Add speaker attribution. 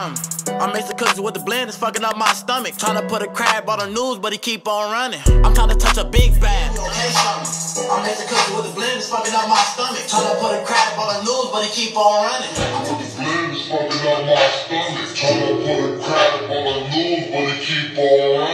Speaker 1: Um, I'm making cookies with the blend, it's fucking up my stomach. Trying to put a crab on the news, but he keep on running. I'm trying to touch a big bag. I'm making cookies with the blend, it's fucking up my stomach. Trying to put a crab on the news, but he keep on running.
Speaker 2: With the blend is fucking up my stomach. Tryna put a crab on the news, but he keep on running.